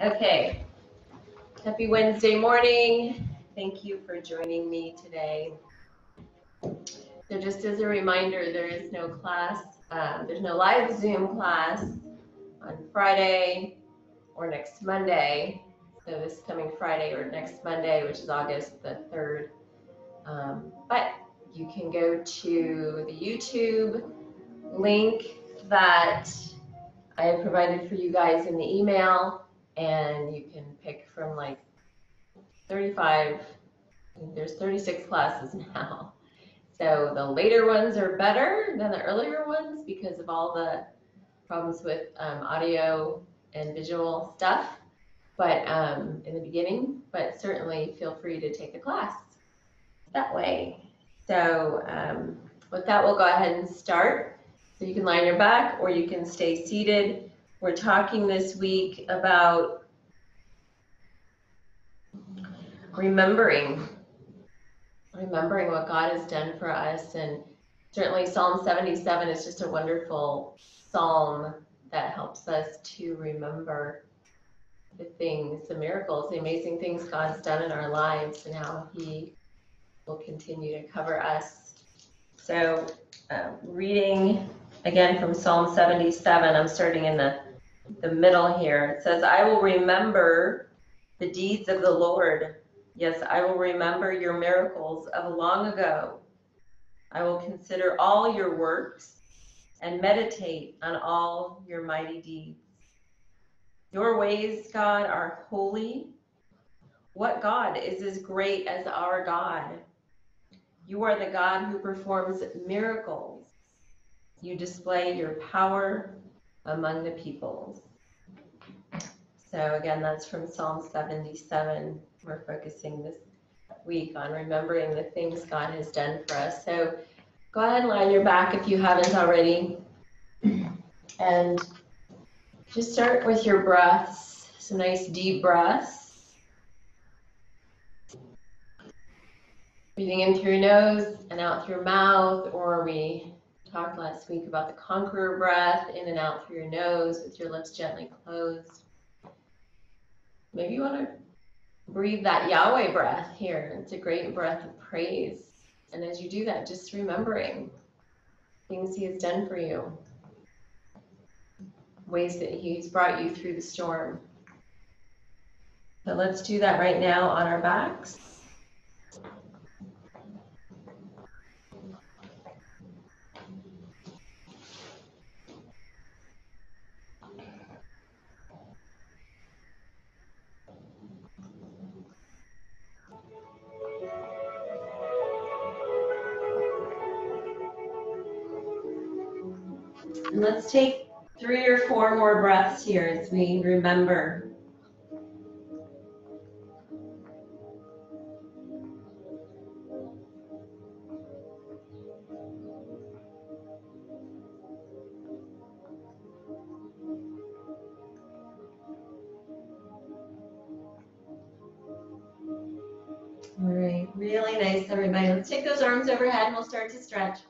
Okay. Happy Wednesday morning. Thank you for joining me today. So just as a reminder, there is no class, um, there's no live Zoom class on Friday or next Monday. So this coming Friday or next Monday, which is August the 3rd. Um, but you can go to the YouTube link that I have provided for you guys in the email and you can pick from like 35, I think there's 36 classes now. So the later ones are better than the earlier ones because of all the problems with um, audio and visual stuff. But um, in the beginning, but certainly feel free to take a class that way. So um, with that, we'll go ahead and start. So you can lie on your back or you can stay seated. We're talking this week about remembering, remembering what God has done for us. And certainly Psalm 77 is just a wonderful psalm that helps us to remember the things, the miracles, the amazing things God's done in our lives and how he will continue to cover us. So uh, reading again from Psalm 77, I'm starting in the, the middle here. It says, I will remember the deeds of the Lord. Yes, I will remember your miracles of long ago. I will consider all your works and meditate on all your mighty deeds. Your ways, God, are holy. What God is as great as our God? You are the God who performs miracles. You display your power among the peoples. So, again, that's from Psalm 77. We're focusing this week on remembering the things God has done for us. So, go ahead and on your back if you haven't already. And just start with your breaths, some nice deep breaths. Breathing in through your nose and out through your mouth, or we talked last week about the conqueror breath in and out through your nose with your lips gently closed. Maybe you want to breathe that Yahweh breath here. It's a great breath of praise. And as you do that, just remembering things He has done for you, ways that He's brought you through the storm. So let's do that right now on our backs. Let's take three or four more breaths here as we remember. All right, really nice, everybody. Let's take those arms overhead and we'll start to stretch.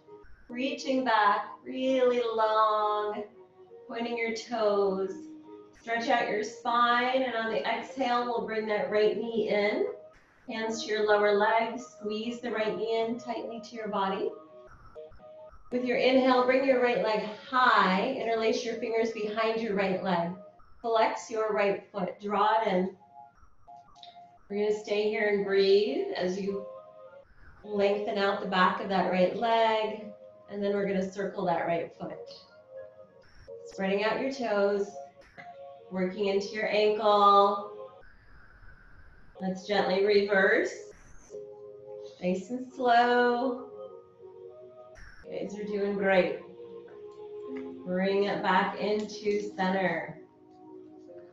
Reaching back really long, pointing your toes. Stretch out your spine, and on the exhale, we'll bring that right knee in. Hands to your lower leg, squeeze the right knee in tightly to your body. With your inhale, bring your right leg high, interlace your fingers behind your right leg. Flex your right foot, draw it in. We're going to stay here and breathe as you lengthen out the back of that right leg, and then we're going to circle that right foot. Spreading out your toes, working into your ankle. Let's gently reverse. Nice and slow. You guys are doing great. Bring it back into center.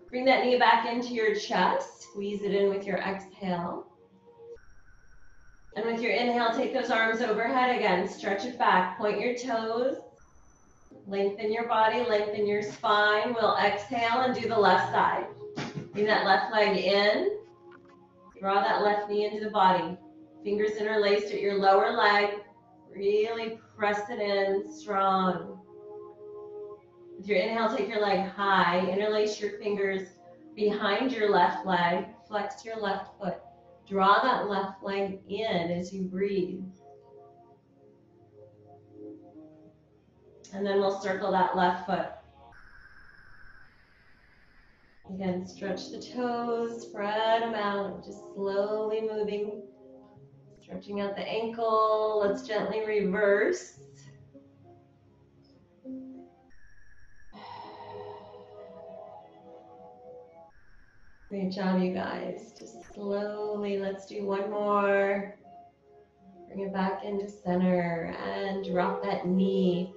Bring that knee back into your chest. Squeeze it in with your exhale. And with your inhale, take those arms overhead again. Stretch it back. Point your toes. Lengthen your body, lengthen your spine. We'll exhale and do the left side. Bring that left leg in. Draw that left knee into the body. Fingers interlaced at your lower leg. Really press it in strong. With your inhale, take your leg high. Interlace your fingers behind your left leg, flex your left foot. Draw that left leg in as you breathe. And then we'll circle that left foot. Again, stretch the toes, spread them out, just slowly moving, stretching out the ankle. Let's gently reverse. Great job, you guys. Just slowly, let's do one more. Bring it back into center and drop that knee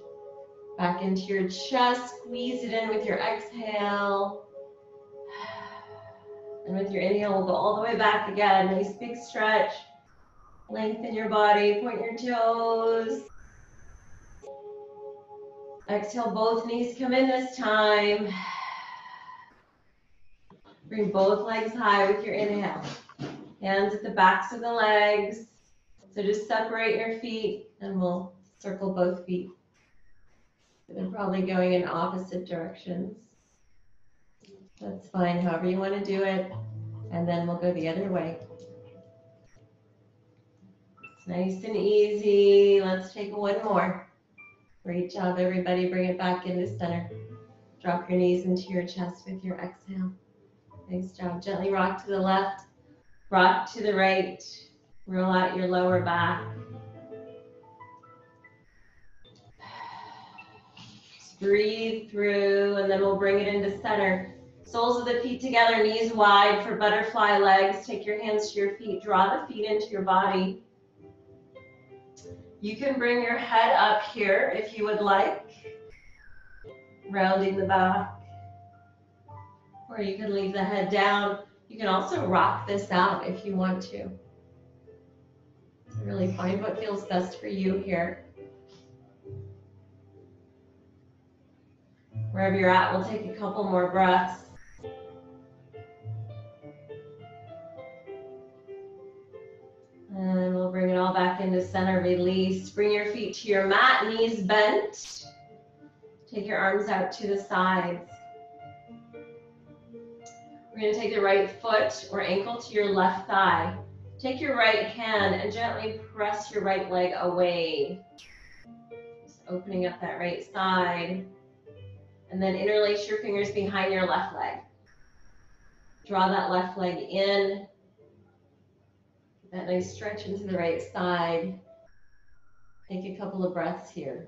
back into your chest. Squeeze it in with your exhale. And with your inhale, we'll go all the way back again. Nice big stretch. Lengthen your body, point your toes. Exhale, both knees come in this time. Bring both legs high with your inhale. Hands at the backs of the legs. So just separate your feet and we'll circle both feet. They're probably going in opposite directions. That's fine, however you want to do it. And then we'll go the other way. It's nice and easy. Let's take one more. Great job, everybody. Bring it back into center. Drop your knees into your chest with your exhale. Nice job. Gently rock to the left, rock to the right. Roll out your lower back. Just breathe through, and then we'll bring it into center. Soles of the feet together, knees wide for butterfly legs. Take your hands to your feet. Draw the feet into your body. You can bring your head up here if you would like, rounding the back or you can leave the head down. You can also rock this out if you want to. Really find what feels best for you here. Wherever you're at, we'll take a couple more breaths. And we'll bring it all back into center, release. Bring your feet to your mat, knees bent. Take your arms out to the sides. We're going to take the right foot or ankle to your left thigh. Take your right hand and gently press your right leg away. Just opening up that right side. And then interlace your fingers behind your left leg. Draw that left leg in. That nice stretch into the right side. Take a couple of breaths here.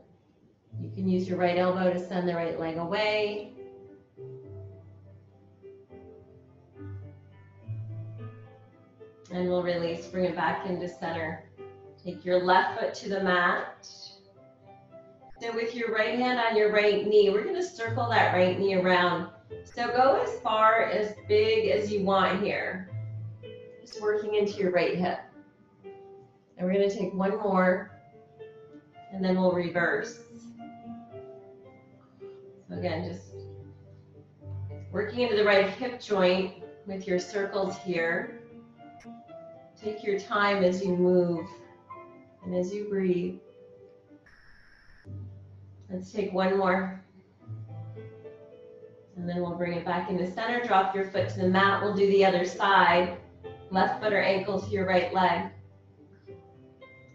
You can use your right elbow to send the right leg away. And we'll release, bring it back into center. Take your left foot to the mat. So with your right hand on your right knee, we're gonna circle that right knee around. So go as far, as big as you want here. Just working into your right hip. And we're gonna take one more, and then we'll reverse. So again, just working into the right hip joint with your circles here. Take your time as you move and as you breathe. Let's take one more. And then we'll bring it back into center. Drop your foot to the mat. We'll do the other side. Left foot or ankle to your right leg.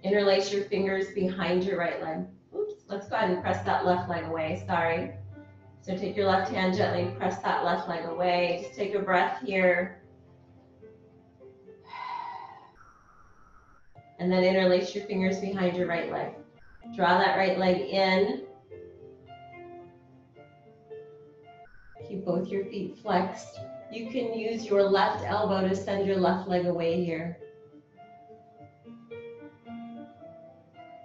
Interlace your fingers behind your right leg. Oops. Let's go ahead and press that left leg away. Sorry. So take your left hand gently, press that left leg away. Just take a breath here. And then interlace your fingers behind your right leg. Draw that right leg in. Keep both your feet flexed. You can use your left elbow to send your left leg away here.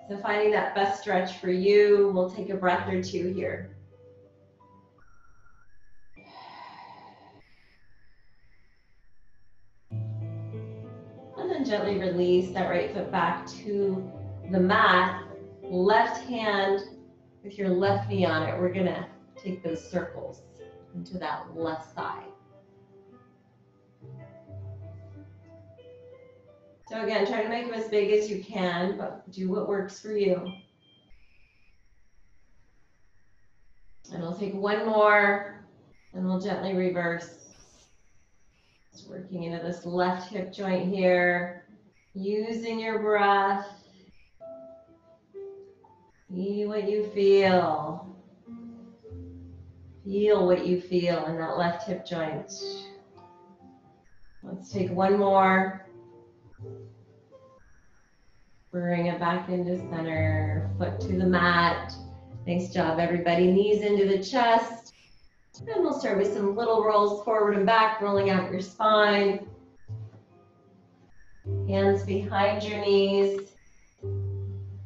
So finding that best stretch for you, we'll take a breath or two here. Gently release that right foot back to the mat. Left hand with your left knee on it. We're going to take those circles into that left side. So again, try to make them as big as you can, but do what works for you. And we'll take one more and we'll gently reverse. Just working into this left hip joint here, using your breath. See what you feel. Feel what you feel in that left hip joint. Let's take one more. Bring it back into center, foot to the mat. Nice job, everybody. Knees into the chest. And we'll start with some little rolls forward and back, rolling out your spine. Hands behind your knees.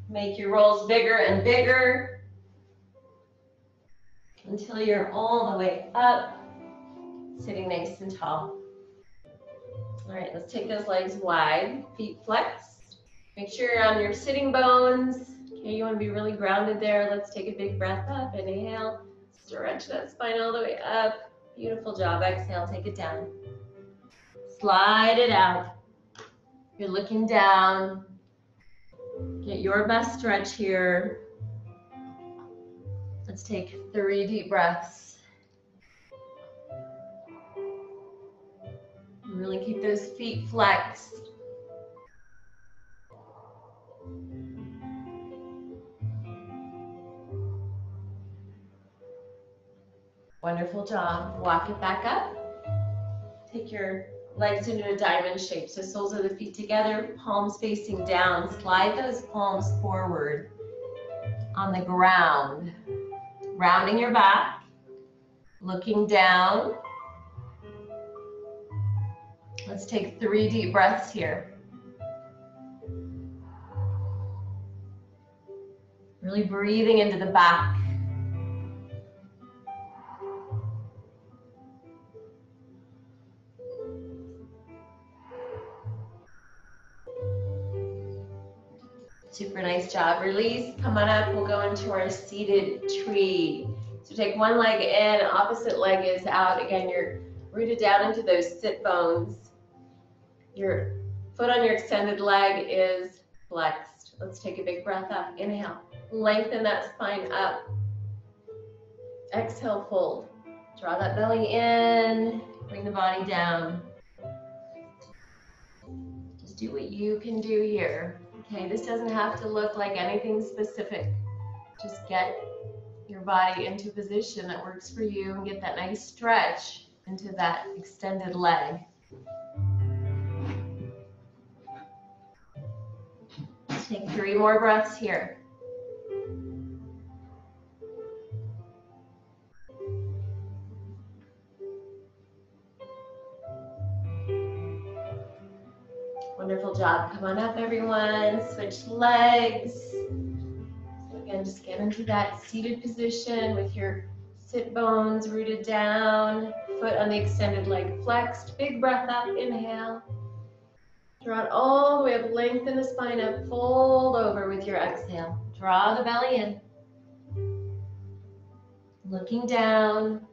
Make your rolls bigger and bigger until you're all the way up, sitting nice and tall. All right, let's take those legs wide, feet flexed. Make sure you're on your sitting bones. Okay, you want to be really grounded there. Let's take a big breath up. Inhale, stretch that spine all the way up. Beautiful job. Exhale, take it down. Slide it out. You're looking down. Get your best stretch here. Let's take three deep breaths. Really keep those feet flexed. Wonderful job. Walk it back up. Take your legs into a diamond shape. So soles of the feet together, palms facing down. Slide those palms forward on the ground. Rounding your back, looking down. Let's take three deep breaths here. Really breathing into the back. Super nice job. Release, come on up. We'll go into our seated tree. So take one leg in, opposite leg is out. Again, you're rooted down into those sit bones. Your foot on your extended leg is flexed. Let's take a big breath up. Inhale. Lengthen that spine up. Exhale, fold. Draw that belly in. Bring the body down. Just do what you can do here. Okay, this doesn't have to look like anything specific. Just get your body into position that works for you and get that nice stretch into that extended leg. Take three more breaths here. Job. Come on up, everyone. Switch legs. So again, just get into that seated position with your sit bones rooted down, foot on the extended leg flexed. Big breath up, inhale. Draw it all the way up, lengthen the spine up, fold over with your exhale. Draw the belly in. Looking down,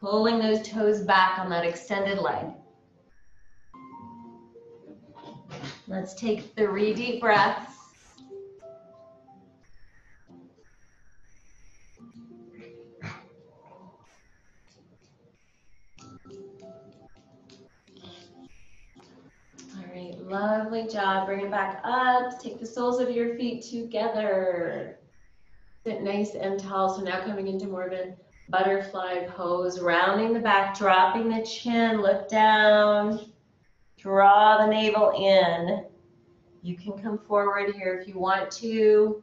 pulling those toes back on that extended leg. Let's take three deep breaths. All right, lovely job. Bring it back up. Take the soles of your feet together. Sit nice and tall. So now coming into more of a butterfly pose, rounding the back, dropping the chin, look down. Draw the navel in. You can come forward here if you want to.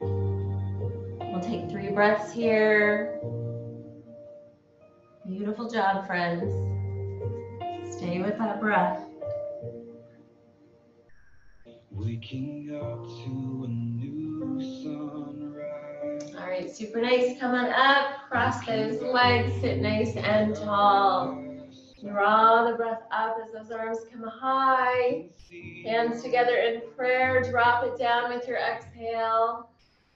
We'll take three breaths here. Beautiful job, friends. Stay with that breath. Waking up to a new sunrise. All right, super nice. Come on up. Cross those legs. Sit nice and tall. Draw the breath up as those arms come high. Hands together in prayer. Drop it down with your exhale.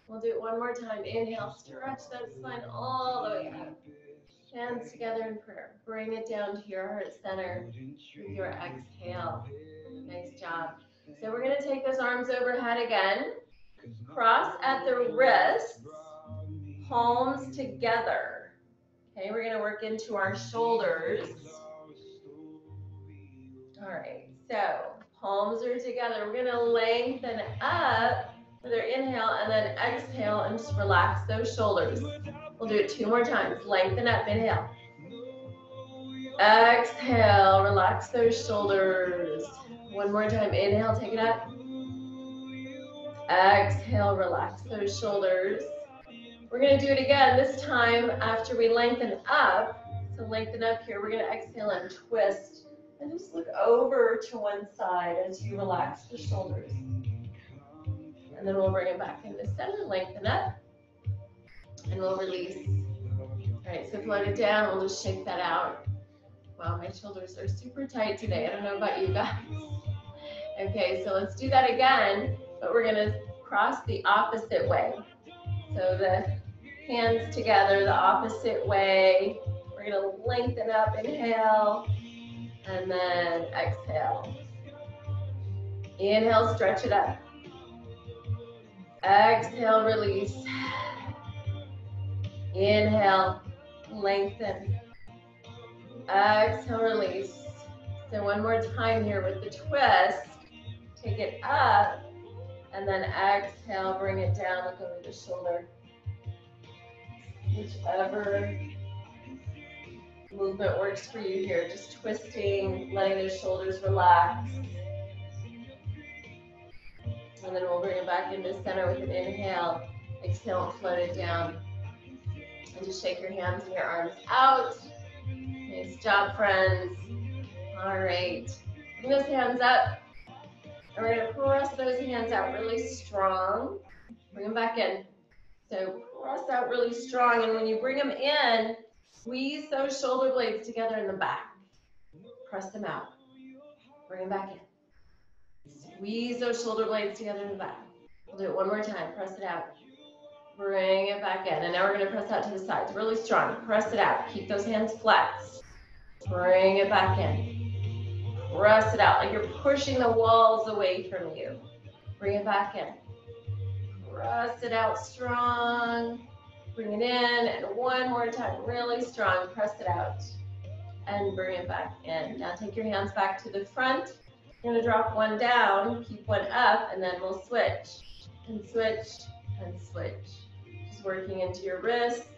We'll do it one more time. Inhale, stretch that spine all the way up. Hands together in prayer. Bring it down to your heart center with your exhale. Nice job. So we're going to take those arms overhead again. Cross at the wrists, palms together. Okay, we're gonna work into our shoulders. All right, so palms are together. We're gonna lengthen up with our inhale and then exhale and just relax those shoulders. We'll do it two more times. Lengthen up, inhale. Exhale, relax those shoulders. One more time, inhale, take it up. Exhale, relax those shoulders. We're gonna do it again, this time after we lengthen up. So lengthen up here, we're gonna exhale and twist. And just look over to one side as you relax the shoulders. And then we'll bring it back into center, lengthen up. And we'll release. All right, so float it down, we'll just shake that out. Wow, my shoulders are super tight today. I don't know about you guys. Okay, so let's do that again, but we're gonna cross the opposite way. So the hands together the opposite way. We're gonna lengthen up, inhale, and then exhale. Inhale, stretch it up. Exhale, release. Inhale, lengthen. Exhale, release. So one more time here with the twist. Take it up, and then exhale, bring it down, look over the shoulder. Whichever movement works for you here. Just twisting, letting those shoulders relax. And then we'll bring it back into center with an inhale. Exhale and float it down. And just shake your hands and your arms out. Nice job, friends. All right. Bring those hands up. And we're going to press those hands out really strong. Bring them back in. So press out really strong. And when you bring them in, squeeze those shoulder blades together in the back. Press them out. Bring them back in. Squeeze those shoulder blades together in the back. We'll do it one more time. Press it out. Bring it back in. And now we're going to press out to the sides really strong. Press it out. Keep those hands flexed. Bring it back in. Press it out like you're pushing the walls away from you. Bring it back in. Press it out strong. Bring it in. And one more time, really strong. Press it out. And bring it back in. Now take your hands back to the front. You're to drop one down, keep one up, and then we'll switch. And switch, and switch. Just working into your wrists.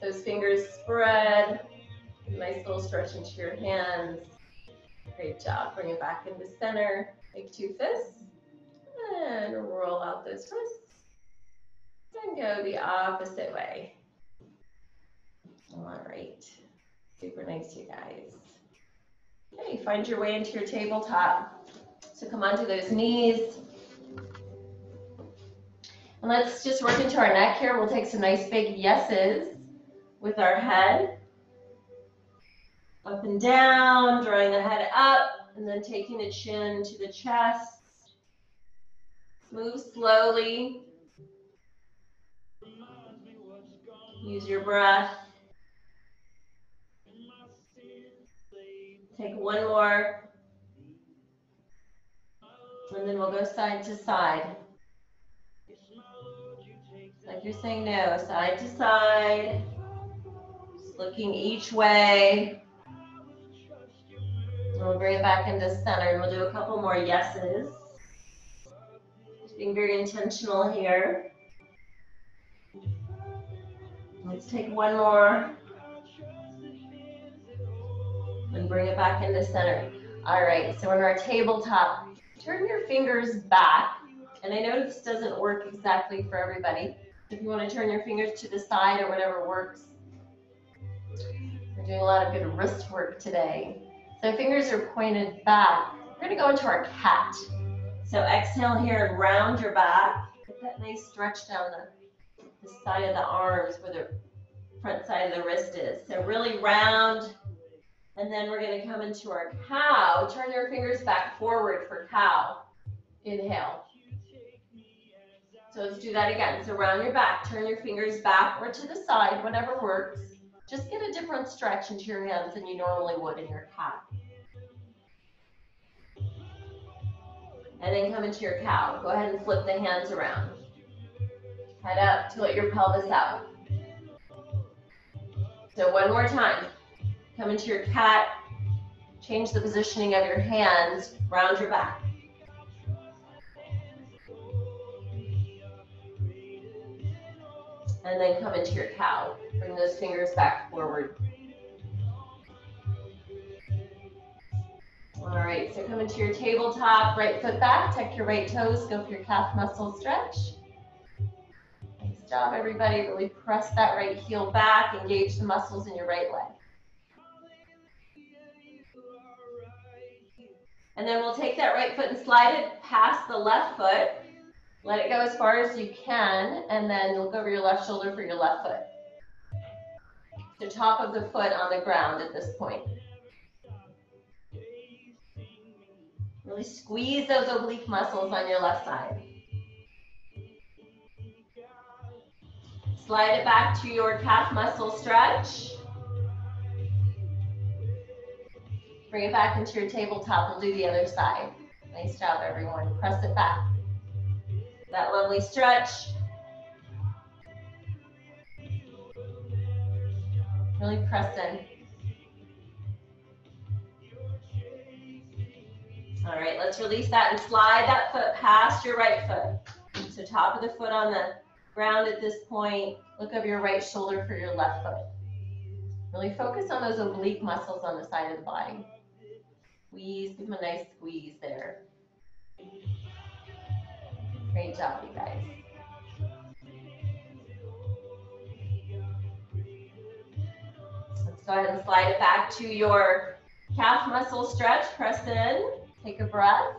Those fingers spread. Nice little stretch into your hands. Great job. Bring it back into center. Make two fists. And roll out those wrists. And go the opposite way. All right. Super nice, you guys. Okay, find your way into your tabletop. So come onto those knees. And let's just work into our neck here. We'll take some nice big yeses with our head. Up and down, drawing the head up, and then taking the chin to the chest. Move slowly. Use your breath. Take one more. And then we'll go side to side. Like you're saying no, side to side. Just looking each way. And we'll bring it back into center and we'll do a couple more yeses. Just being very intentional here. Let's take one more and bring it back into center. All right, so on our tabletop, turn your fingers back. And I know this doesn't work exactly for everybody. If you want to turn your fingers to the side or whatever works. We're doing a lot of good wrist work today. So fingers are pointed back. We're going to go into our cat. So exhale here and round your back. Get that nice stretch down the, the side of the arms where the front side of the wrist is. So really round and then we're going to come into our cow. Turn your fingers back forward for cow. Inhale. So let's do that again. So round your back, turn your fingers back or to the side, whatever works. Just get a different stretch into your hands than you normally would in your cat. And then come into your cow. Go ahead and flip the hands around. Head up to let your pelvis out. So one more time. Come into your cat. Change the positioning of your hands. Round your back. And then come into your cow. Bring those fingers back forward. All right, so come into your tabletop, right foot back, tuck your right toes, go for your calf muscle stretch. Job, everybody. Really press that right heel back, engage the muscles in your right leg. And then we'll take that right foot and slide it past the left foot. Let it go as far as you can, and then look over your left shoulder for your left foot. The top of the foot on the ground at this point. Really squeeze those oblique muscles on your left side. Slide it back to your calf muscle stretch. Bring it back into your tabletop. We'll do the other side. Nice job, everyone. Press it back. That lovely stretch. Really press in. All right, let's release that and slide that foot past your right foot. So top of the foot on the ground at this point. Look over your right shoulder for your left foot. Really focus on those oblique muscles on the side of the body. Squeeze, give them a nice squeeze there. Great job, you guys. Let's go ahead and slide it back to your calf muscle stretch. Press in. Take a breath.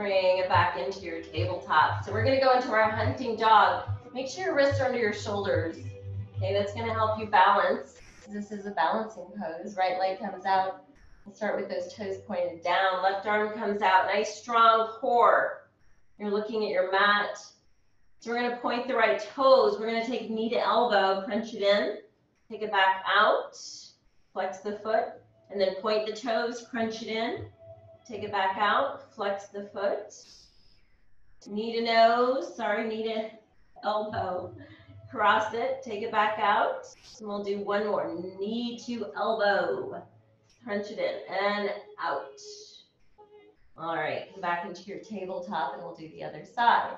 Bring it back into your tabletop. So we're going to go into our hunting dog. Make sure your wrists are under your shoulders. Okay, that's going to help you balance. This is a balancing pose. Right leg comes out. We'll start with those toes pointed down. Left arm comes out. Nice strong core. You're looking at your mat. So we're going to point the right toes. We're going to take knee to elbow, crunch it in. Take it back out, flex the foot, and then point the toes, crunch it in. Take it back out, flex the foot. Knee to nose, sorry, knee to elbow. Cross it, take it back out. And we'll do one more. Knee to elbow. Crunch it in and out. All right, come back into your tabletop and we'll do the other side.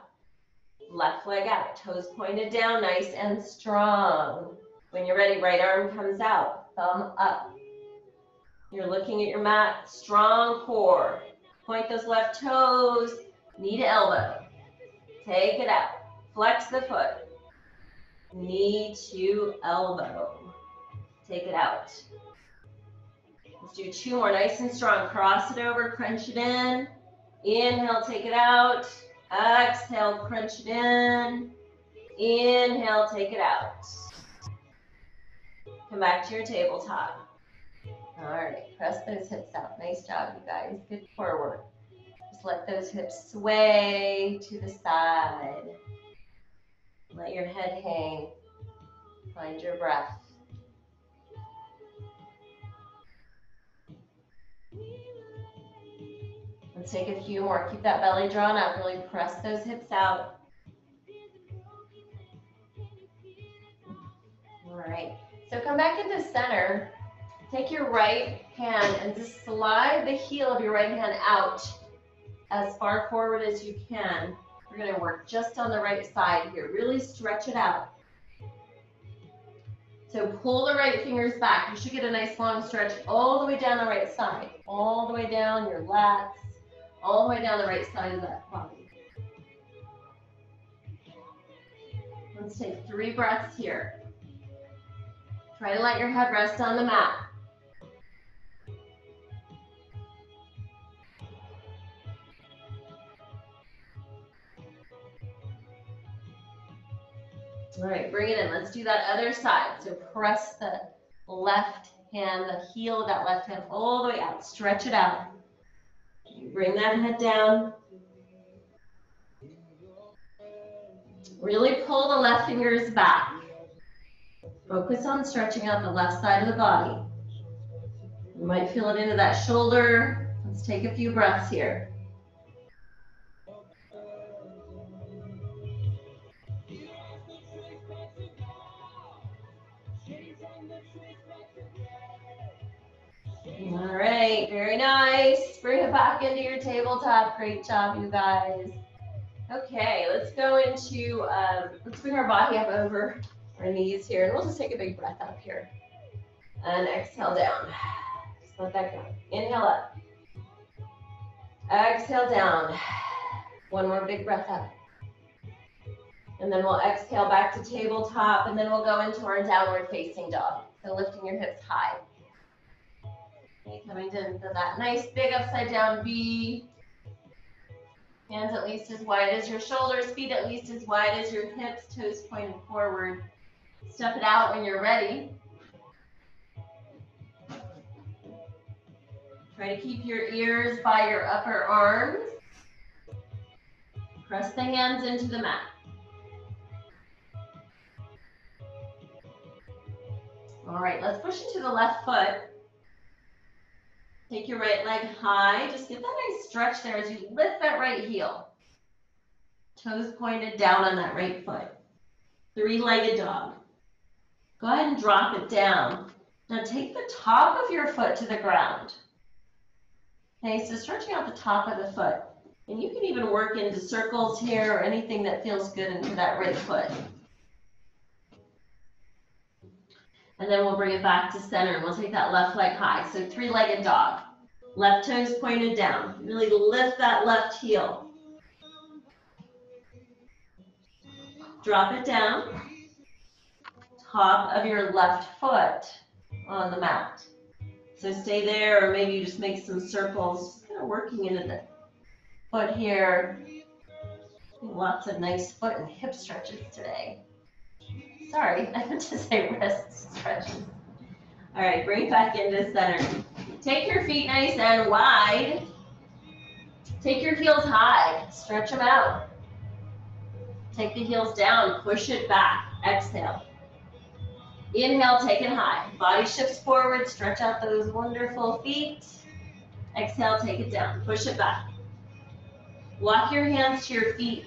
Left leg out, toes pointed down, nice and strong. When you're ready, right arm comes out, thumb up. You're looking at your mat, strong core. Point those left toes, knee to elbow. Take it out. Flex the foot. Knee to elbow. Take it out. Let's do two more, nice and strong. Cross it over, crunch it in. Inhale, take it out. Exhale, crunch it in. Inhale, take it out. Come back to your tabletop. All right, press those hips out. Nice job, you guys. Good forward. Just let those hips sway to the side. Let your head hang. Find your breath. Let's take a few more. Keep that belly drawn up. Really press those hips out. All right. So come back into center. Take your right hand and just slide the heel of your right hand out as far forward as you can. We're going to work just on the right side here. Really stretch it out. So pull the right fingers back. You should get a nice long stretch all the way down the right side. All the way down your lats. All the way down the right side of that body. Let's take three breaths here. Try to let your head rest on the mat. All right, bring it in. Let's do that other side. So press the left hand, the heel of that left hand all the way out. Stretch it out. Bring that head down. Really pull the left fingers back. Focus on stretching out the left side of the body. You might feel it into that shoulder. Let's take a few breaths here. It back into your tabletop. Great job, you guys. Okay, let's go into, um, let's bring our body up over our knees here, and we'll just take a big breath up here. And exhale down. Just let that go. Inhale up. Exhale down. One more big breath up. And then we'll exhale back to tabletop, and then we'll go into our downward facing dog. So lifting your hips high. Okay, coming to that nice big upside down V. Hands at least as wide as your shoulders, feet at least as wide as your hips, toes pointed forward. Step it out when you're ready. Try to keep your ears by your upper arms. Press the hands into the mat. All right, let's push into the left foot. Take your right leg high. Just get that nice stretch there as you lift that right heel. Toes pointed down on that right foot. Three-legged dog. Go ahead and drop it down. Now take the top of your foot to the ground. Okay, so stretching out the top of the foot. And you can even work into circles here or anything that feels good into that right foot. And then we'll bring it back to center and we'll take that left leg high. So three-legged dog. Left toes pointed down. Really lift that left heel. Drop it down. Top of your left foot on the mat. So stay there, or maybe you just make some circles, kind of working into the foot here. Lots of nice foot and hip stretches today. Sorry, I meant to say wrist stretches. All right, bring back into center. Take your feet nice and wide. Take your heels high, stretch them out. Take the heels down, push it back, exhale. Inhale, take it high. Body shifts forward, stretch out those wonderful feet. Exhale, take it down, push it back. Walk your hands to your feet.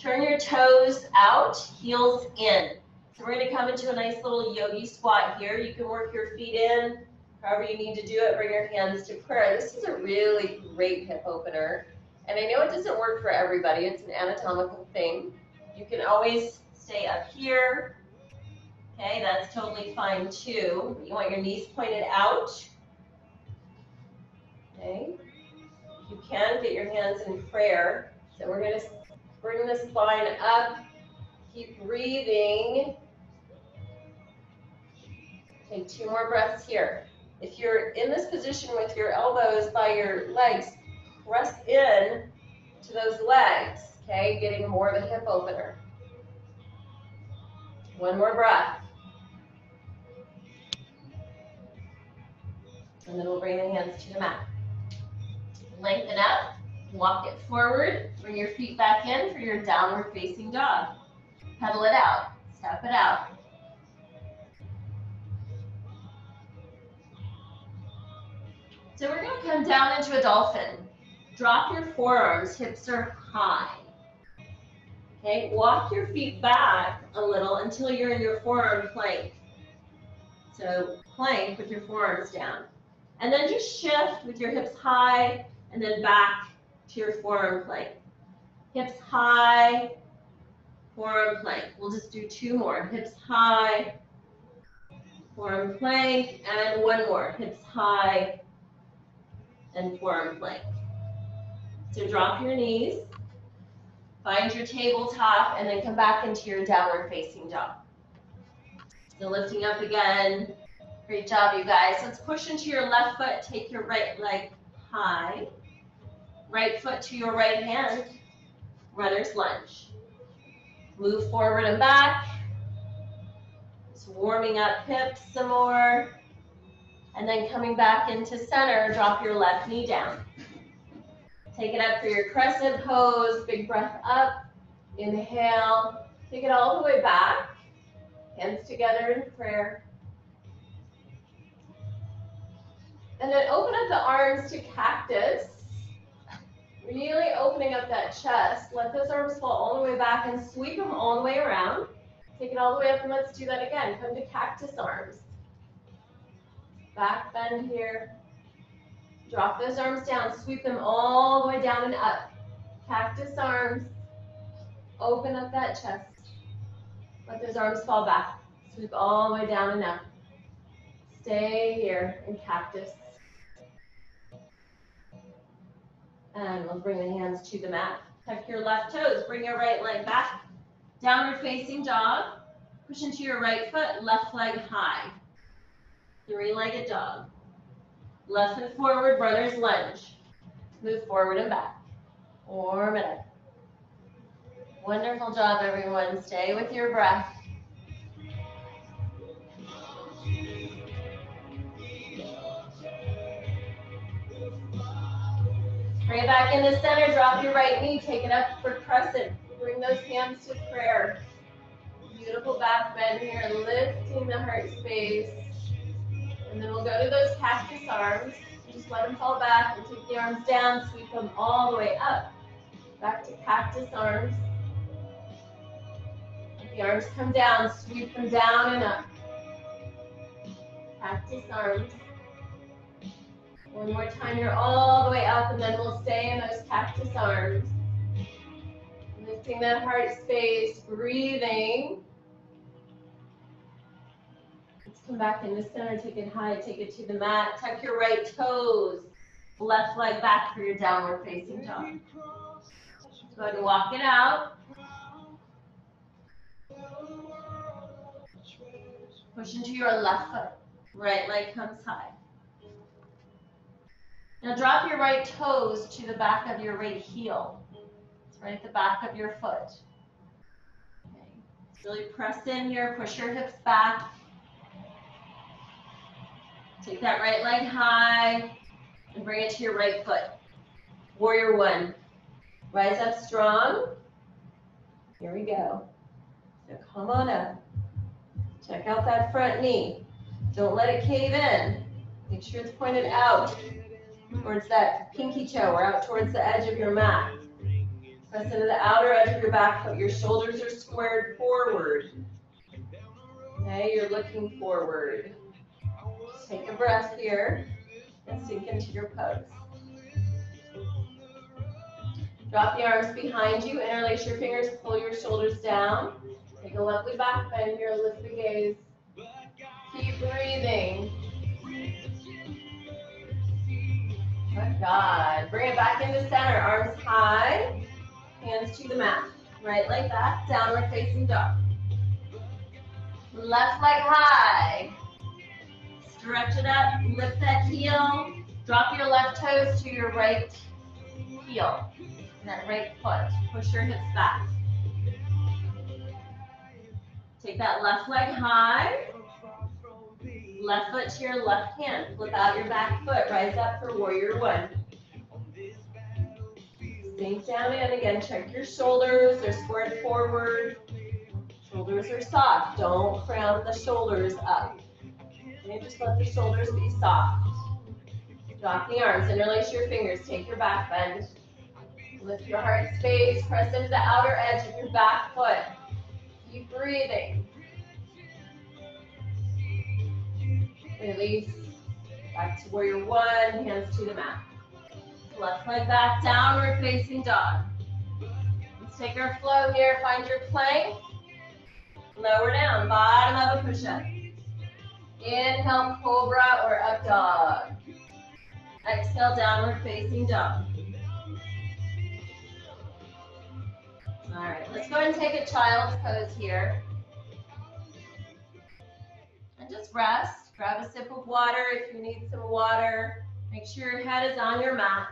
Turn your toes out, heels in. So we're gonna come into a nice little yogi squat here. You can work your feet in, however you need to do it, bring your hands to prayer. This is a really great hip opener. And I know it doesn't work for everybody, it's an anatomical thing. You can always stay up here. Okay, that's totally fine too. You want your knees pointed out. Okay, you can get your hands in prayer. So we're gonna Bring the spine up. Keep breathing. Take two more breaths here. If you're in this position with your elbows by your legs, press in to those legs, okay? Getting more of a hip opener. One more breath. And then we'll bring the hands to the mat. Lengthen up. Walk it forward, bring your feet back in for your downward facing dog. Pedal it out, step it out. So we're gonna come down into a dolphin. Drop your forearms, hips are high. Okay, walk your feet back a little until you're in your forearm plank. So plank with your forearms down. And then just shift with your hips high and then back to your forearm plank. Hips high, forearm plank. We'll just do two more. Hips high, forearm plank, and one more. Hips high and forearm plank. So drop your knees, find your tabletop, and then come back into your downward facing dog. So lifting up again. Great job, you guys. Let's push into your left foot. Take your right leg high. Right foot to your right hand, runner's lunge. Move forward and back. Just warming up hips some more. And then coming back into center, drop your left knee down. Take it up for your crescent pose, big breath up. Inhale, take it all the way back. Hands together in prayer. And then open up the arms to cactus. Really opening up that chest. Let those arms fall all the way back and sweep them all the way around. Take it all the way up and let's do that again. Come to cactus arms. Back bend here. Drop those arms down, sweep them all the way down and up. Cactus arms. Open up that chest. Let those arms fall back. Sweep all the way down and up. Stay here in cactus. And we'll bring the hands to the mat. Tuck your left toes. Bring your right leg back. Downward facing dog. Push into your right foot. Left leg high. Three-legged dog. Left foot forward, brother's lunge. Move forward and back. Warm it up. Wonderful job, everyone. Stay with your breath. Bring it back into center. Drop your right knee. Take it up for crescent. Bring those hands to prayer. Beautiful back bend here, lifting the heart space. And then we'll go to those cactus arms. Just let them fall back and take the arms down, sweep them all the way up. Back to cactus arms. The arms come down, sweep them down and up. Cactus arms. One more time, you're all the way up, and then we'll stay in those cactus arms. Lifting that heart space, breathing. Let's come back into center, take it high, take it to the mat. Tuck your right toes, left leg back for your downward facing dog. Go ahead and walk it out. Push into your left foot. Right leg comes high. Now drop your right toes to the back of your right heel. It's right at the back of your foot. Okay. Really press in here, push your hips back. Take that right leg high and bring it to your right foot. Warrior one. Rise up strong. Here we go. So come on up. Check out that front knee. Don't let it cave in. Make sure it's pointed out towards that pinky toe or out towards the edge of your mat. Press into the outer edge of your back foot. Your shoulders are squared forward. Okay, you're looking forward. Take a breath here and sink into your pose. Drop the arms behind you, interlace your fingers, pull your shoulders down. Take a lovely back bend here, lift the gaze. Keep breathing. Good God. Bring it back into center. Arms high, hands to the mat. Right leg back, downward facing dog. Left leg high. Stretch it up, lift that heel. Drop your left toes to your right heel. And That right foot. Push your hips back. Take that left leg high. Left foot to your left hand. Flip out your back foot. Rise up for warrior one. Sink down and again. Check your shoulders. They're squared forward. Shoulders are soft. Don't cramp the shoulders up. Okay, just let the shoulders be soft. Drop the arms. Interlace your fingers. Take your back bend. Lift your heart space. Press into the outer edge of your back foot. Keep breathing. Release. Back to warrior one, hands to the mat. Left leg back, downward facing dog. Let's take our flow here. Find your plank. Lower down, bottom of a push-up. Inhale, cobra or up dog. Exhale, downward facing dog. All right, let's go and take a child's pose here. And just rest. Grab a sip of water if you need some water. Make sure your head is on your mat.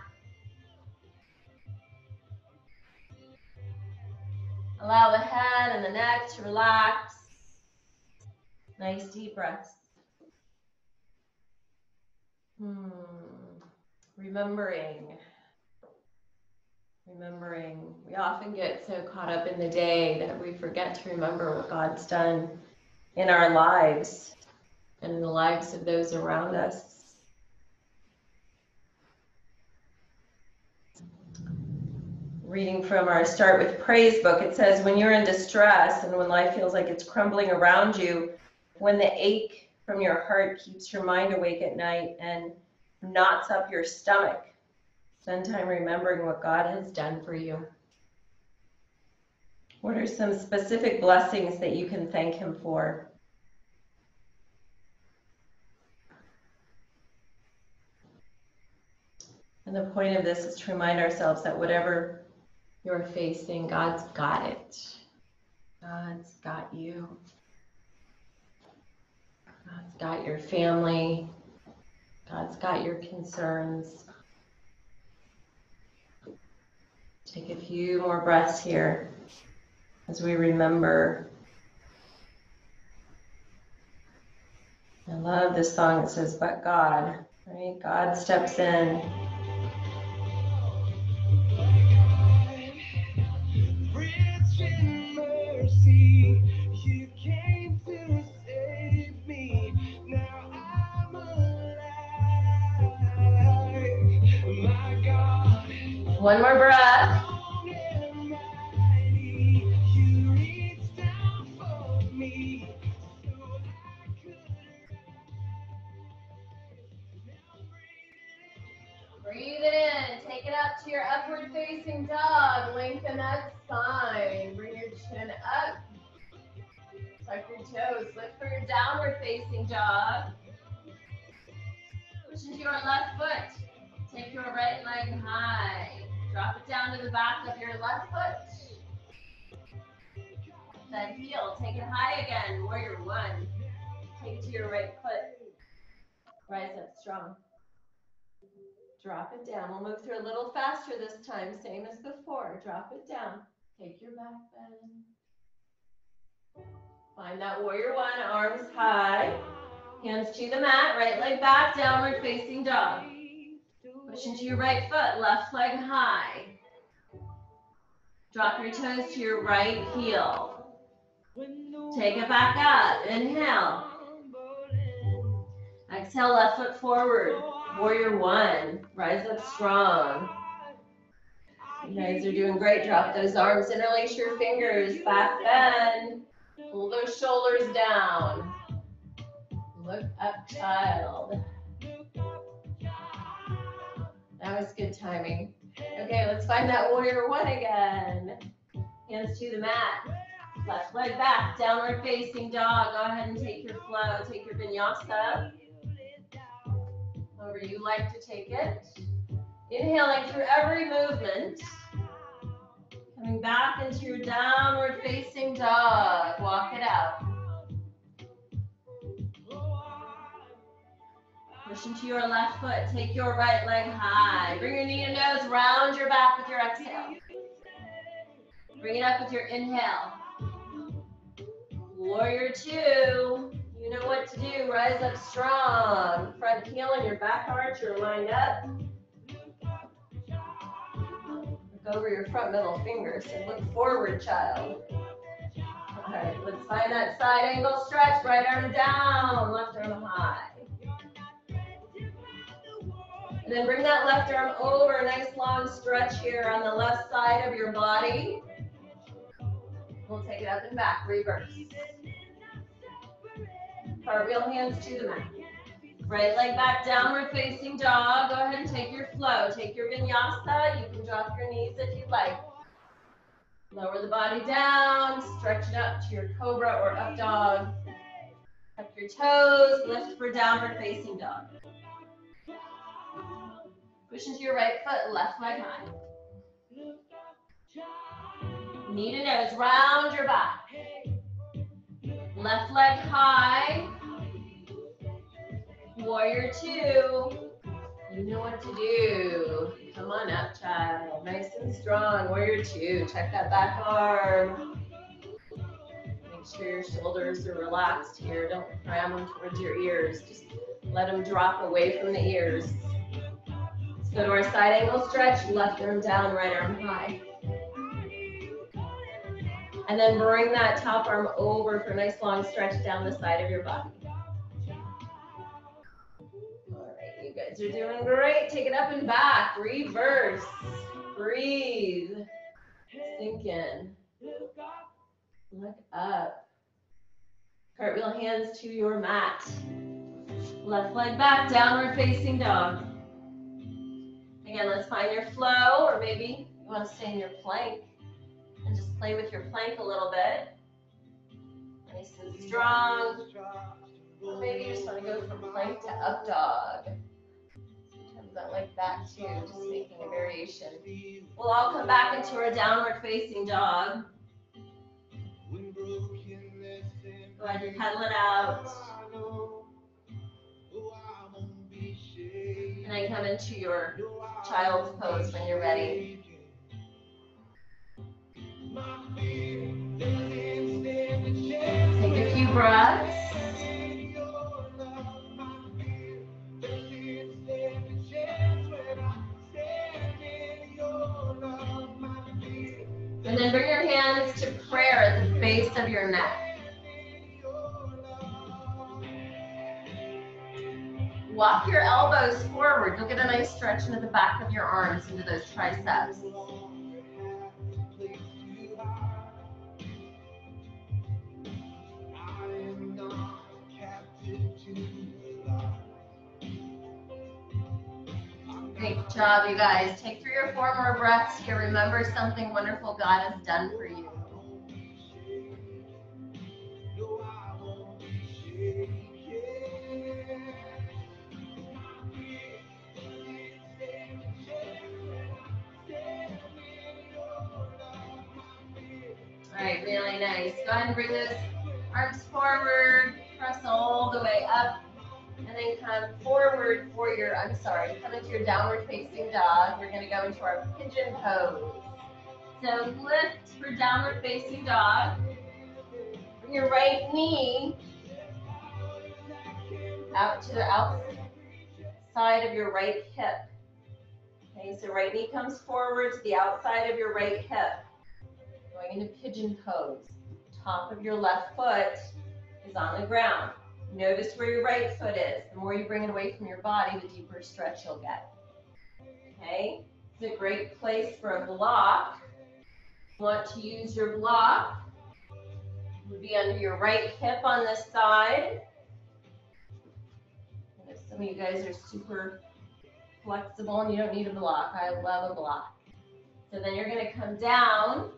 Allow the head and the neck to relax. Nice deep breaths. Hmm. Remembering. Remembering. We often get so caught up in the day that we forget to remember what God's done in our lives and in the lives of those around us. Reading from our Start with Praise book, it says, When you're in distress and when life feels like it's crumbling around you, when the ache from your heart keeps your mind awake at night, and knots up your stomach. Spend time remembering what God has done for you. What are some specific blessings that you can thank Him for? And the point of this is to remind ourselves that whatever you're facing, God's got it. God's got you. God's got your family. God's got your concerns. Take a few more breaths here as we remember. I love this song that says, But God, right? God steps in. One more breath. Breathe it in. Take it up to your upward facing dog. Lengthen that spine. Bring your chin up. Tuck your toes. Lift for your downward facing dog. Push into your left foot. Take your right leg high. Drop it down to the back of your left foot. Then heel. Take it high again. Warrior one. Take it to your right foot. Rise up strong. Drop it down. We'll move through a little faster this time, same as before. Drop it down. Take your back bend. Find that warrior one, arms high. Hands to the mat, right leg back, downward facing dog. Push into your right foot, left leg high. Drop your toes to your right heel. Take it back up. Inhale. Exhale, left foot forward. Warrior one. Rise up strong. You guys are doing great. Drop those arms, interlace your fingers, back bend. Pull those shoulders down. Look up, child. Was good timing. Okay, let's find that warrior one again. Hands to the mat. Left leg back, downward facing dog. Go ahead and take your flow, take your vinyasa. However you like to take it. Inhaling through every movement. Coming back into your downward facing dog. Walk it out. Push into your left foot. Take your right leg high. Bring your knee and nose round your back with your exhale. Bring it up with your inhale. Warrior two. You know what to do. Rise up strong. Front heel and your back arch are lined up. Look over your front middle fingers and look forward, child. All right, let's find that side angle stretch. Right arm down, left arm high. And then bring that left arm over, nice long stretch here on the left side of your body. We'll take it up and back, reverse. Cartwheel hands to the mat. Right leg back, downward facing dog. Go ahead and take your flow. Take your vinyasa. You can drop your knees if you'd like. Lower the body down, stretch it up to your cobra or up dog. Tuck your toes, lift for downward facing dog. Push into your right foot, left leg high. Knee to nose, round your back. Left leg high. Warrior two. You know what to do. Come on up, child. Nice and strong. Warrior two. Check that back arm. Make sure your shoulders are relaxed here. Don't cram them towards your ears. Just let them drop away from the ears. Go to our side angle stretch. Left arm down, right arm high. And then bring that top arm over for a nice long stretch down the side of your body. All right, you guys are doing great. Take it up and back. Reverse. Breathe. Sink in. Look up. Cartwheel hands to your mat. Left leg back, downward facing dog. Again, let's find your flow, or maybe you want to stay in your plank and just play with your plank a little bit. Nice and strong. Or maybe you just want to go from plank to up dog. Sometimes I like that too, just making a variation. We'll all come back into our downward facing dog. Go ahead and pedal it out. And then come into your child's pose when you're ready. Into those triceps. Great job, you guys. Take three or four more breaths here. Remember something wonderful God has done Go ahead and bring those arms forward. Press all the way up. And then come forward for your, I'm sorry, come into your downward facing dog. We're going to go into our pigeon pose. So lift for downward facing dog. Bring your right knee out to the outside of your right hip. Okay, so right knee comes forward to the outside of your right hip. Going into pigeon pose. Top of your left foot is on the ground. Notice where your right foot is. The more you bring it away from your body, the deeper stretch you'll get. Okay, it's a great place for a block. You want to use your block. It would be under your right hip on this side. Some of you guys are super flexible and you don't need a block, I love a block. So then you're going to come down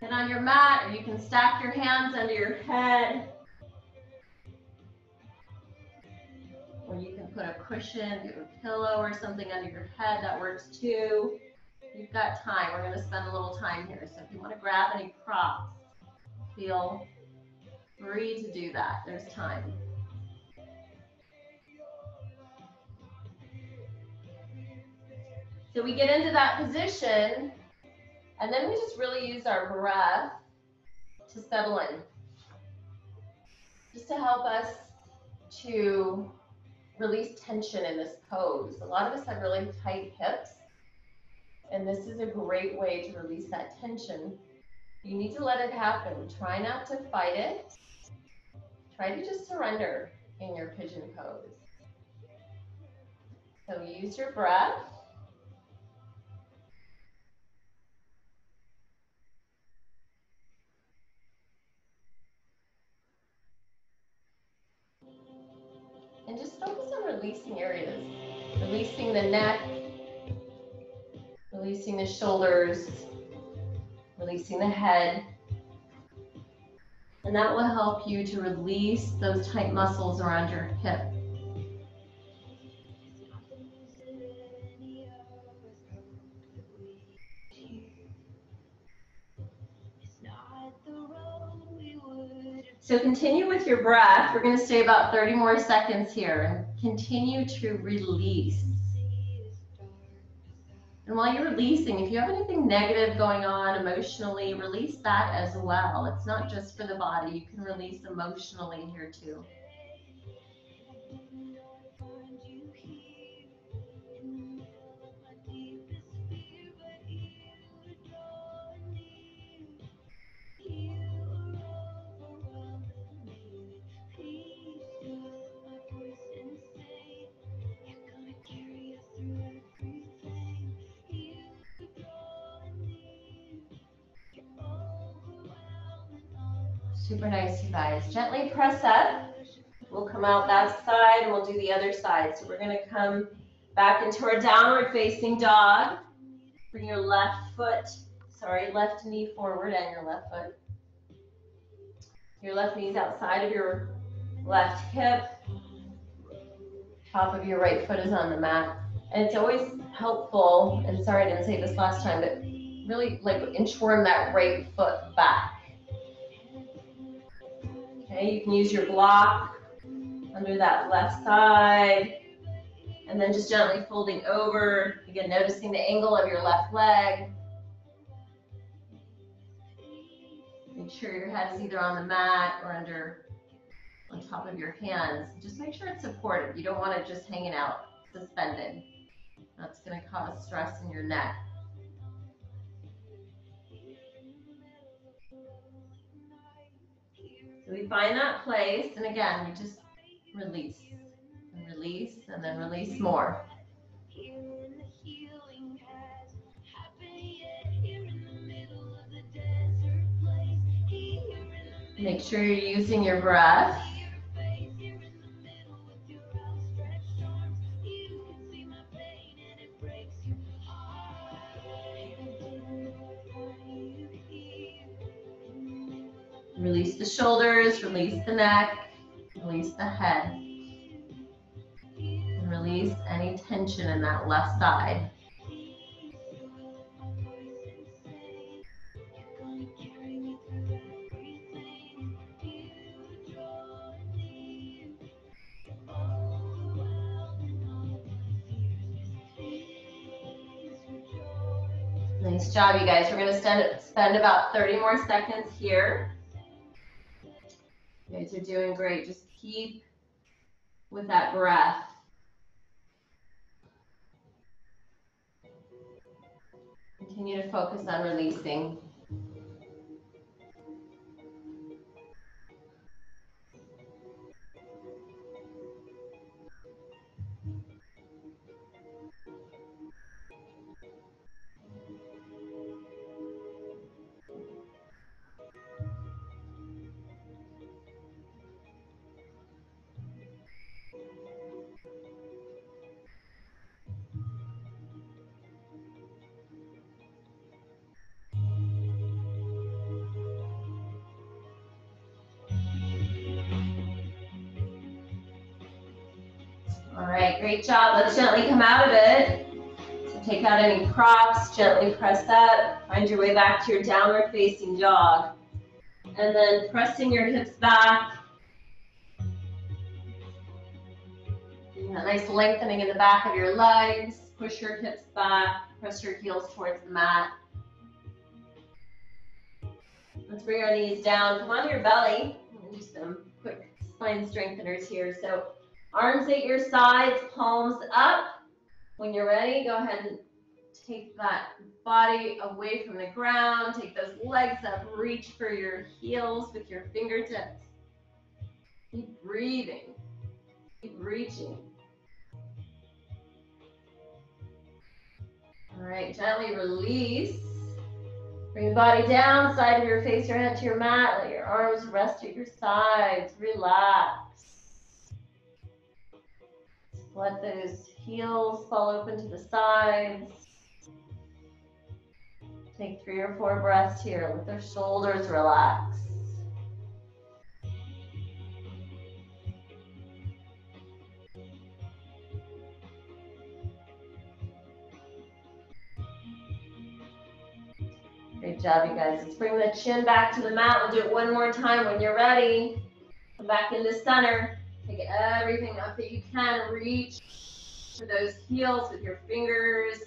Get on your mat, or you can stack your hands under your head. Or you can put a cushion, a pillow or something under your head. That works too. You've got time. We're going to spend a little time here. So if you want to grab any props, feel free to do that. There's time. So we get into that position and then we just really use our breath to settle in. Just to help us to release tension in this pose. A lot of us have really tight hips. And this is a great way to release that tension. You need to let it happen. Try not to fight it. Try to just surrender in your pigeon pose. So use your breath. And just focus on releasing areas. Releasing the neck, releasing the shoulders, releasing the head. And that will help you to release those tight muscles around your hip. So continue with your breath. We're going to stay about 30 more seconds here and continue to release. And while you're releasing, if you have anything negative going on emotionally, release that as well. It's not just for the body. You can release emotionally here too. Super nice, you guys. Gently press up. We'll come out that side and we'll do the other side. So we're gonna come back into our downward facing dog. Bring your left foot, sorry, left knee forward and your left foot. Your left knee's outside of your left hip. Top of your right foot is on the mat. And it's always helpful, and sorry I didn't say this last time, but really like inchworm that right foot back. Okay, you can use your block under that left side. And then just gently folding over. Again, noticing the angle of your left leg. Make sure your head is either on the mat or under on top of your hands. Just make sure it's supported. You don't want it just hanging out suspended. That's going to cause stress in your neck. So we find that place, and again, we just release and release and then release more. Make sure you're using your breath. Release the shoulders, release the neck, release the head. And release any tension in that left side. Nice job, you guys. We're going to spend, spend about 30 more seconds here. You guys are doing great. Just keep with that breath. Continue to focus on releasing. Great job. Let's gently come out of it. So take out any props, gently press up. Find your way back to your downward facing dog. And then pressing your hips back. A nice lengthening in the back of your legs. Push your hips back. Press your heels towards the mat. Let's bring our knees down. Come onto your belly. Do some quick spine strengtheners here. So Arms at your sides, palms up. When you're ready, go ahead and take that body away from the ground. Take those legs up. Reach for your heels with your fingertips. Keep breathing. Keep reaching. All right, gently release. Bring the body down, side of your face, your head to your mat. Let your arms rest at your sides. Relax. Let those heels fall open to the sides. Take three or four breaths here. Let their shoulders relax. Great job, you guys. Let's bring the chin back to the mat. We'll do it one more time when you're ready. Come back into center. Take everything up that you can. Reach for those heels with your fingers.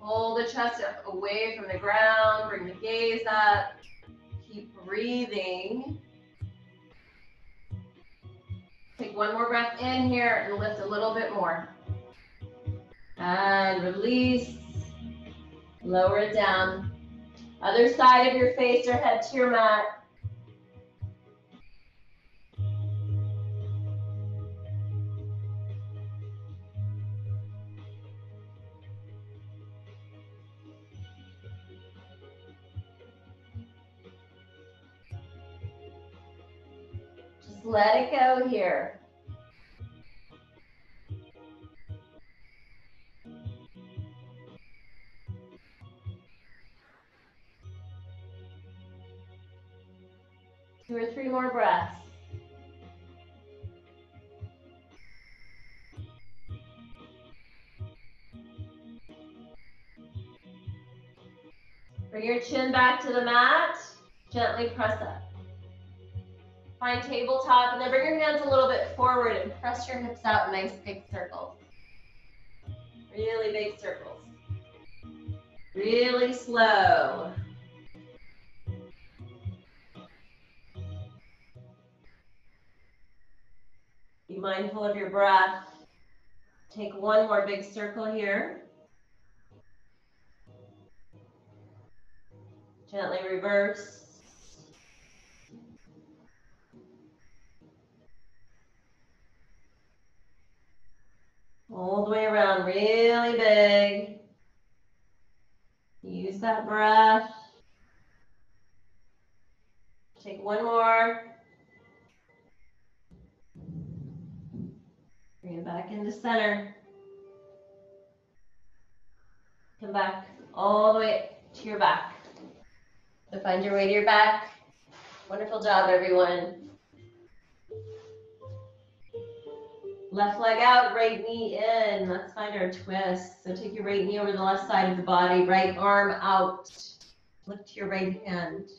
Pull the chest up away from the ground. Bring the gaze up. Keep breathing. Take one more breath in here and lift a little bit more. And release. Lower it down. Other side of your face or head to your mat. Let it go here. Two or three more breaths. Bring your chin back to the mat. Gently press up. Find tabletop and then bring your hands a little bit forward and press your hips out nice big circles. Really big circles. Really slow. Be mindful of your breath. Take one more big circle here. Gently reverse. All the way around, really big. Use that breath. Take one more. Bring it back into center. Come back all the way to your back. So find your way to your back. Wonderful job, everyone. Left leg out, right knee in. Let's find our twist. So take your right knee over the left side of the body, right arm out. Lift your right hand.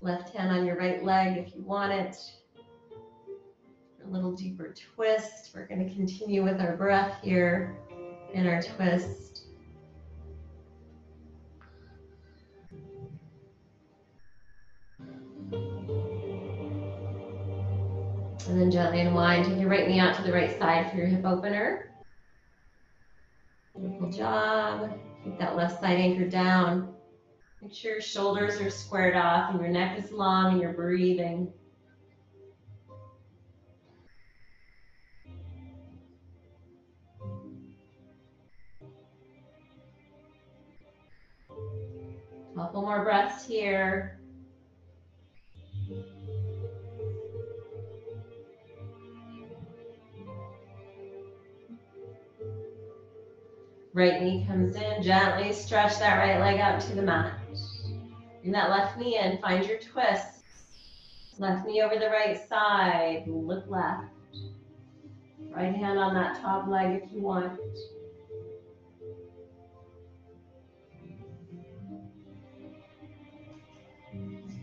Left hand on your right leg if you want it. A little deeper twist. We're going to continue with our breath here in our twist. And then gently unwind. Take your right knee out to the right side for your hip opener. Beautiful job. Keep that left side anchored down. Make sure your shoulders are squared off and your neck is long and you're breathing. Couple more breaths here. Right knee comes in, gently stretch that right leg out to the mat. Bring that left knee in, find your twist. Left knee over the right side, look left. Right hand on that top leg if you want.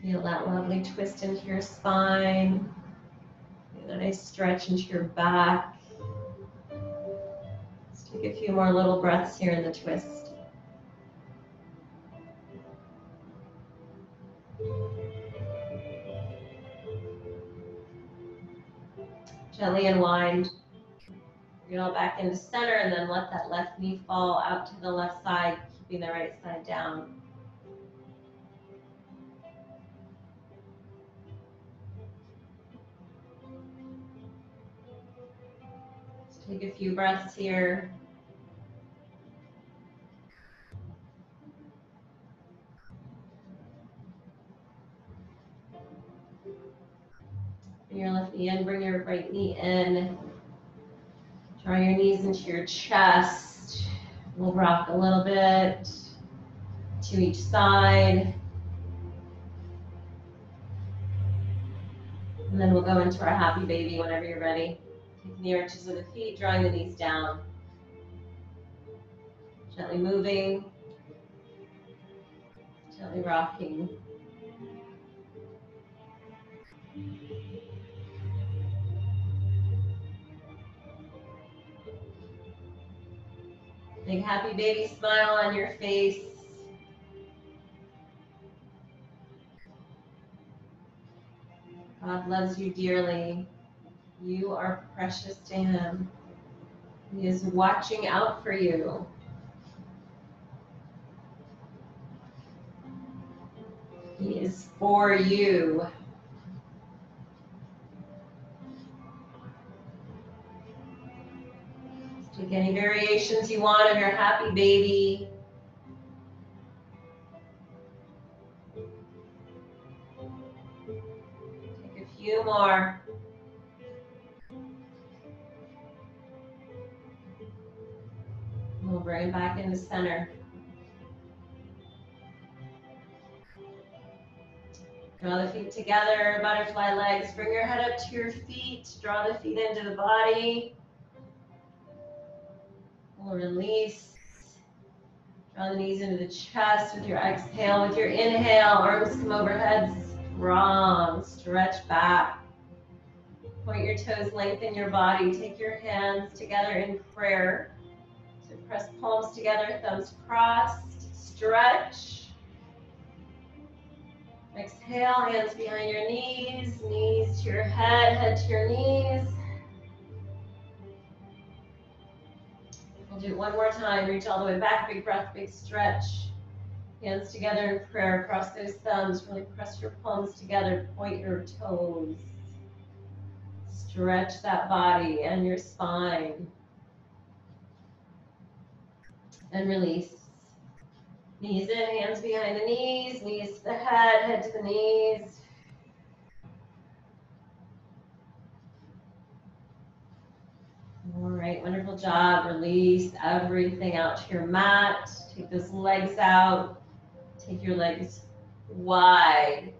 Feel that lovely twist into your spine. Feel a nice stretch into your back. Take a few more little breaths here in the twist. Gently unwind. Bring it all back into center and then let that left knee fall out to the left side, keeping the right side down. take a few breaths here. In. Draw your knees into your chest. We'll rock a little bit to each side. And then we'll go into our happy baby whenever you're ready. Taking the arches of the feet, drawing the knees down. Gently moving. Gently rocking. Big happy baby smile on your face. God loves you dearly. You are precious to Him. He is watching out for you. He is for you. pick any variations you want of your happy baby. Take a few more. We'll bring it back into center. Draw the feet together, butterfly legs. Bring your head up to your feet. Draw the feet into the body. We'll release. Draw the knees into the chest with your exhale. With your inhale, arms come overhead. Strong. Stretch back. Point your toes, lengthen your body. Take your hands together in prayer. So press palms together, thumbs crossed. Stretch. Exhale, hands behind your knees, knees to your head, head to your knees. Do it one more time. Reach all the way back, big breath, big stretch. Hands together in prayer. Cross those thumbs. Really press your palms together. Point your toes. Stretch that body and your spine. And release. Knees in, hands behind the knees, knees to the head, head to the knees. All right, wonderful job. Release everything out to your mat. Take those legs out. Take your legs wide.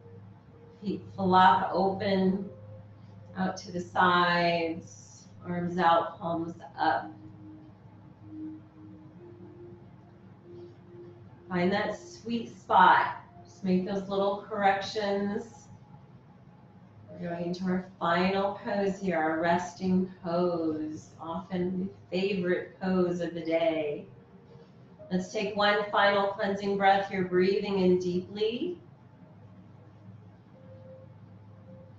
Feet flop open out to the sides. Arms out, palms up. Find that sweet spot. Just make those little corrections. We're going into our final pose here, our resting pose, often favorite pose of the day. Let's take one final cleansing breath here, breathing in deeply.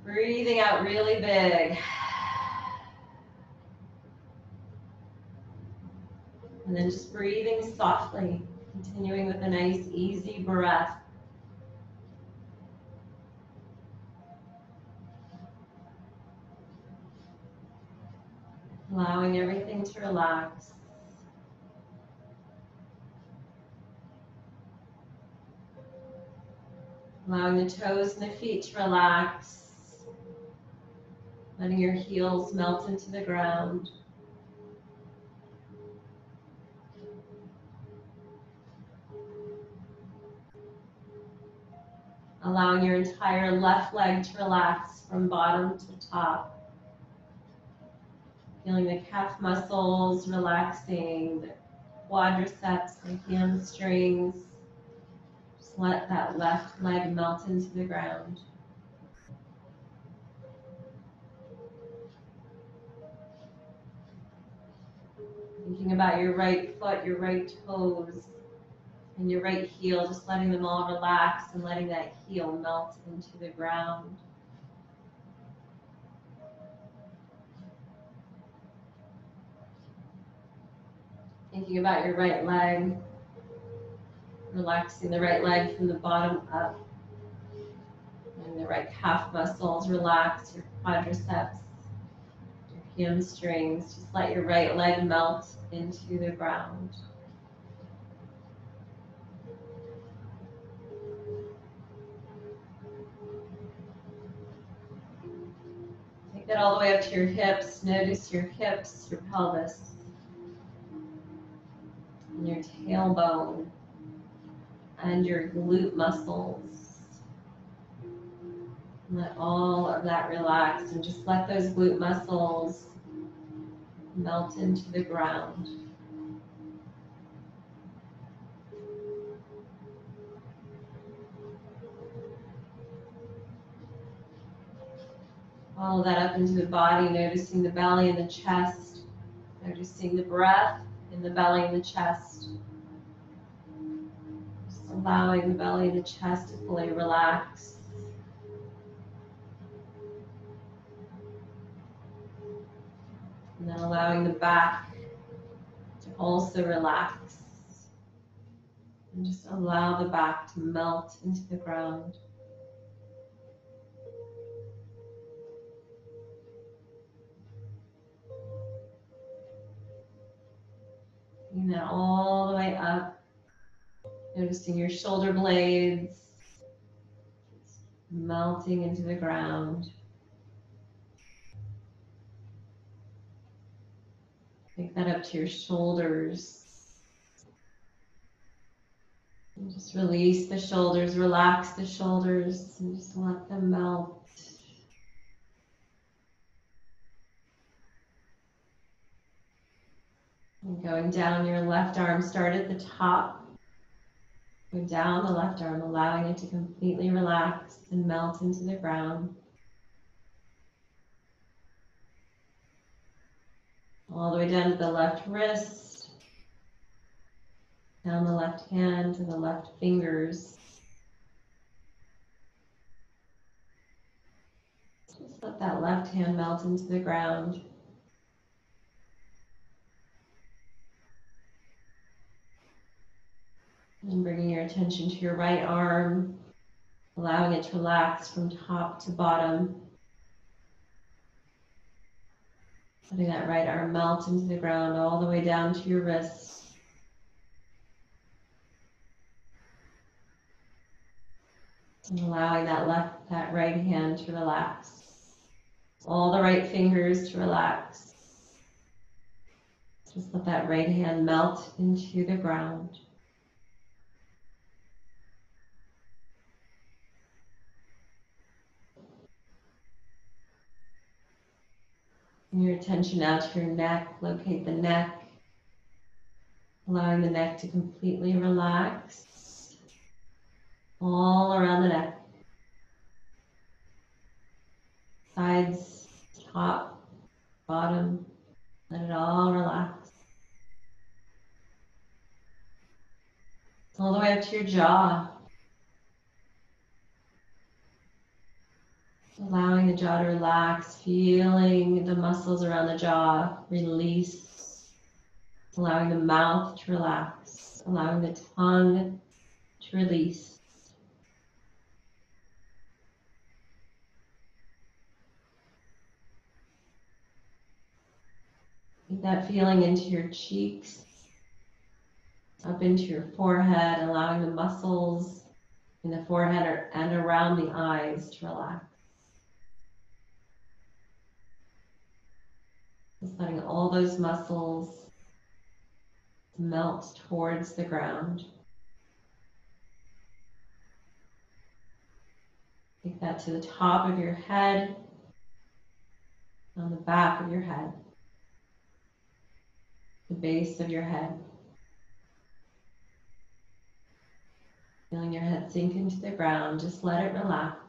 Breathing out really big. And then just breathing softly. Continuing with a nice easy breath. Allowing everything to relax. Allowing the toes and the feet to relax. Letting your heels melt into the ground. allowing your entire left leg to relax from bottom to top. Feeling the calf muscles relaxing, the quadriceps, the hamstrings. Just let that left leg melt into the ground. Thinking about your right foot, your right toes, and your right heel, just letting them all relax and letting that heel melt into the ground. Thinking about your right leg, relaxing the right leg from the bottom up. And the right calf muscles relax, your quadriceps, your hamstrings. Just let your right leg melt into the ground. Take Get all the way up to your hips. Notice your hips, your pelvis, and your tailbone, and your glute muscles. Let all of that relax and just let those glute muscles melt into the ground. Follow that up into the body, noticing the belly and the chest, noticing the breath in the belly and the chest. Just allowing the belly and the chest to fully relax. And then allowing the back to also relax. And just allow the back to melt into the ground. Bringing that all the way up. Noticing your shoulder blades melting into the ground. Take that up to your shoulders. And just release the shoulders, relax the shoulders, and just let them melt. And going down your left arm, start at the top. Go down the left arm, allowing it to completely relax and melt into the ground. All the way down to the left wrist, down the left hand to the left fingers. Just let that left hand melt into the ground. And bringing your attention to your right arm, allowing it to relax from top to bottom. Letting that right arm melt into the ground all the way down to your wrist. And allowing that left, that right hand to relax. All the right fingers to relax. Just let that right hand melt into the ground. Bring your attention out to your neck, locate the neck, allowing the neck to completely relax all around the neck. Sides, top, bottom, let it all relax. All the way up to your jaw. Allowing the jaw to relax, feeling the muscles around the jaw release. Allowing the mouth to relax, allowing the tongue to release. Get that feeling into your cheeks, up into your forehead, allowing the muscles in the forehead and around the eyes to relax. Just letting all those muscles melt towards the ground. Take that to the top of your head, on the back of your head, the base of your head. Feeling your head sink into the ground, just let it relax.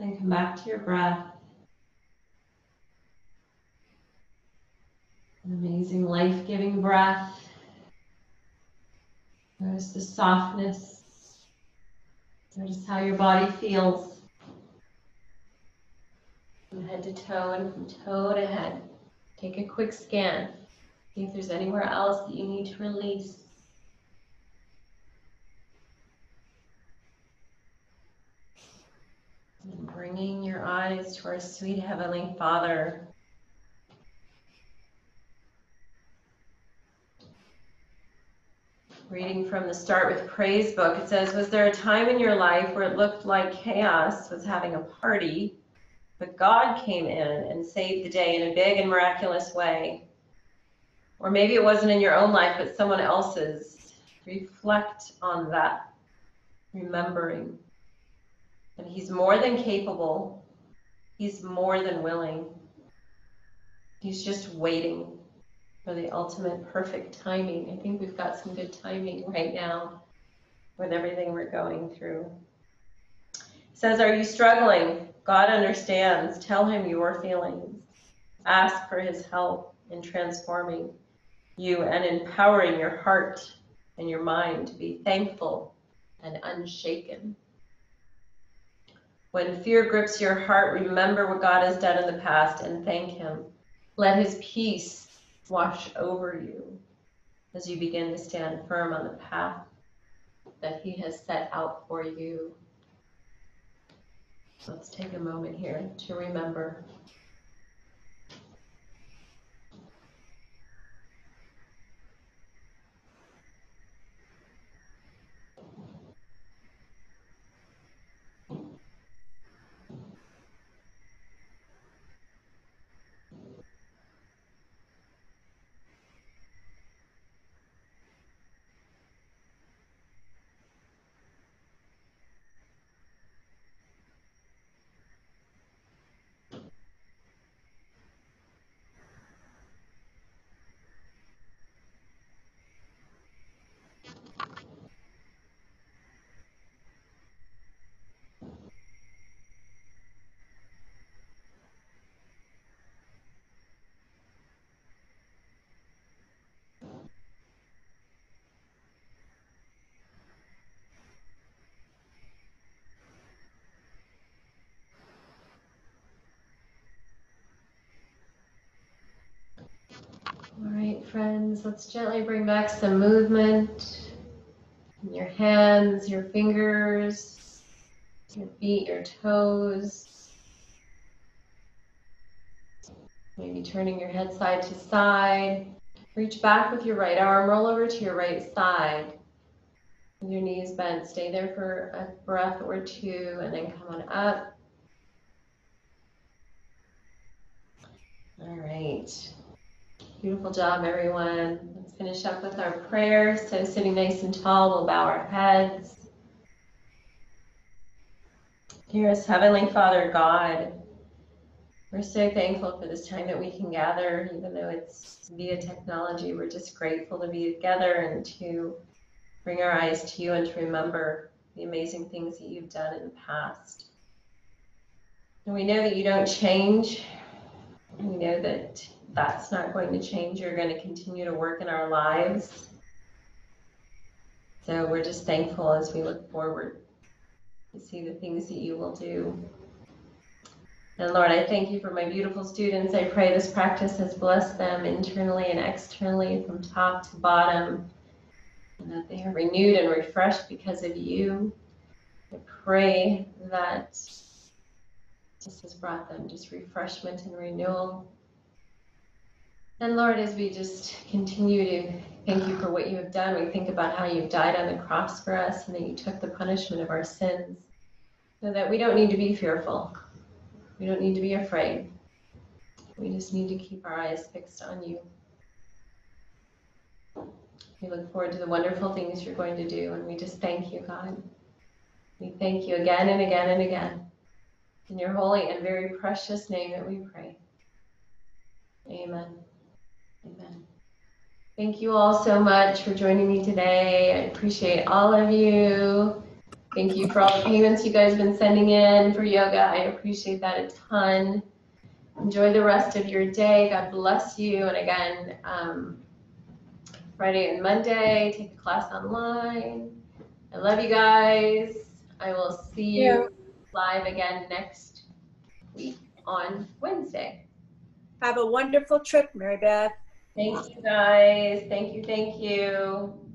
Then come back to your breath. An amazing life giving breath. Notice the softness. Notice how your body feels. From head to toe and from toe to head. Take a quick scan. See if there's anywhere else that you need to release. Bringing your eyes to our sweet Heavenly Father. Reading from the Start with Praise book, it says, Was there a time in your life where it looked like chaos was having a party, but God came in and saved the day in a big and miraculous way? Or maybe it wasn't in your own life, but someone else's. Reflect on that, remembering and He's more than capable, He's more than willing. He's just waiting for the ultimate perfect timing. I think we've got some good timing right now with everything we're going through. It says, Are you struggling? God understands. Tell him your feelings. Ask for his help in transforming you and empowering your heart and your mind to be thankful and unshaken. When fear grips your heart, remember what God has done in the past and thank Him. Let His peace wash over you as you begin to stand firm on the path that He has set out for you. Let's take a moment here to remember. Friends, let's gently bring back some movement in your hands, your fingers, your feet, your toes. Maybe turning your head side to side. Reach back with your right arm, roll over to your right side. Your knees bent, stay there for a breath or two, and then come on up. All right. Beautiful job, everyone. Let's finish up with our prayer. So, sitting nice and tall, we'll bow our heads. Dearest Heavenly Father God, we're so thankful for this time that we can gather, even though it's via technology. We're just grateful to be together and to bring our eyes to you and to remember the amazing things that you've done in the past. And we know that you don't change. We know that that's not going to change. You're going to continue to work in our lives. So we're just thankful as we look forward to see the things that you will do. And Lord, I thank you for my beautiful students. I pray this practice has blessed them internally and externally from top to bottom, and that they are renewed and refreshed because of you. I pray that this has brought them just refreshment and renewal. And Lord, as we just continue to thank you for what you have done, we think about how you've died on the cross for us and that you took the punishment of our sins, so that we don't need to be fearful. We don't need to be afraid. We just need to keep our eyes fixed on you. We look forward to the wonderful things you're going to do, and we just thank you, God. We thank you again and again and again. In your holy and very precious name that we pray. Amen. Amen. Thank you all so much for joining me today. I appreciate all of you. Thank you for all the payments you guys have been sending in for yoga. I appreciate that a ton. Enjoy the rest of your day. God bless you. And again, um, Friday and Monday, take a class online. I love you guys. I will see you live again next week on Wednesday. Have a wonderful trip, Mary Beth. Thanks, you guys. Thank you. Thank you.